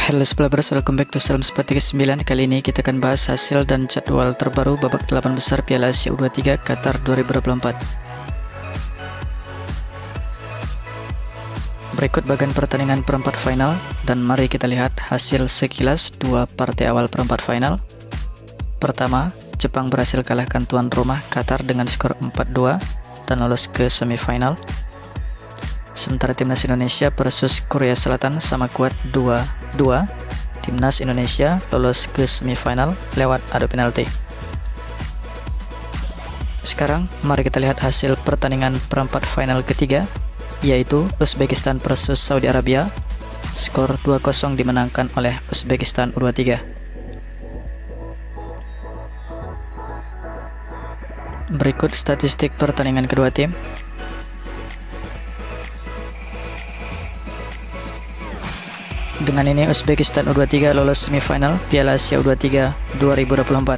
Halo Splabers, welcome back to Salam Sport 39 Kali ini kita akan bahas hasil dan jadwal terbaru babak 8 besar Piala Asia U23 Qatar 2024 Berikut bagian pertandingan perempat final dan mari kita lihat hasil sekilas dua partai awal perempat final. Pertama, Jepang berhasil kalahkan tuan rumah Qatar dengan skor 4-2 dan lolos ke semifinal. Sementara timnas Indonesia versus Korea Selatan sama kuat 2-2. Timnas Indonesia lolos ke semifinal lewat adu penalti. Sekarang mari kita lihat hasil pertandingan perempat final ketiga yaitu Uzbekistan versus Saudi Arabia. Skor 2-0 dimenangkan oleh Uzbekistan U23. Berikut statistik pertandingan kedua tim. Dengan ini Uzbekistan U23 lolos semifinal Piala Asia U23 2024.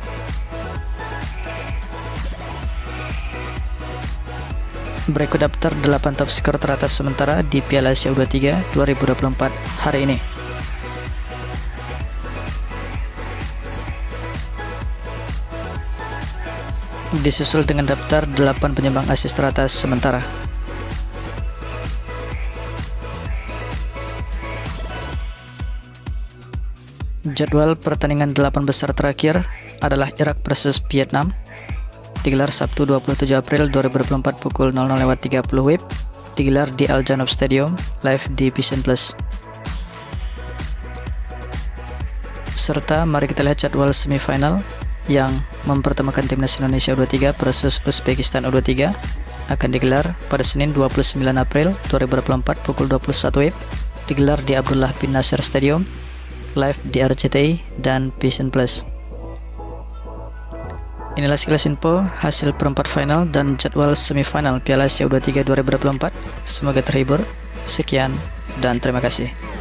Berikut daftar 8 top skor teratas sementara di Piala Asia U23 2024 hari ini. Disusul dengan daftar 8 penyumbang asis teratas sementara. Jadwal pertandingan 8 besar terakhir adalah Irak versus Vietnam. Digelar Sabtu 27 April 2024 pukul 00.30 WIB digelar di Al Janoub Stadium live di Vision Plus. Serta mari kita lihat jadwal semifinal yang mempertemukan timnas Indonesia U23 versus Uzbekistan U23 akan digelar pada Senin 29 April 2024 pukul 21 WIB digelar di Abdullah bin Nasir Stadium live di RCTI dan Vision Plus. Inilah sekilas info hasil perempat final dan jadwal semifinal Piala Asia U23 2024. Semoga terhibur. Sekian dan terima kasih.